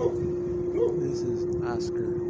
This is Oscar.